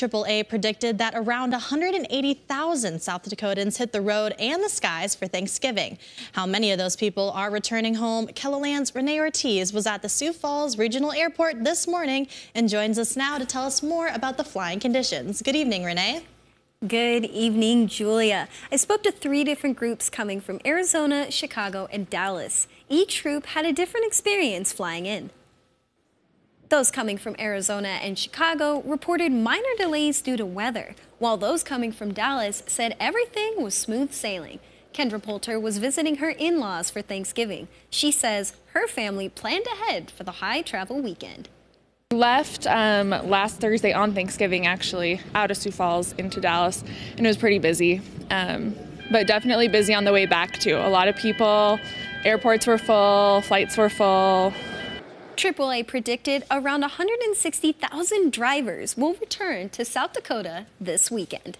AAA predicted that around 180,000 South Dakotans hit the road and the skies for Thanksgiving. How many of those people are returning home? KELOLAND's Renee Ortiz was at the Sioux Falls Regional Airport this morning and joins us now to tell us more about the flying conditions. Good evening, Renee. Good evening, Julia. I spoke to three different groups coming from Arizona, Chicago, and Dallas. Each group had a different experience flying in. Those coming from Arizona and Chicago reported minor delays due to weather, while those coming from Dallas said everything was smooth sailing. Kendra Poulter was visiting her in-laws for Thanksgiving. She says her family planned ahead for the high travel weekend. Left um, last Thursday on Thanksgiving, actually, out of Sioux Falls into Dallas, and it was pretty busy. Um, but definitely busy on the way back, too. A lot of people, airports were full, flights were full. AAA predicted around 160,000 drivers will return to South Dakota this weekend.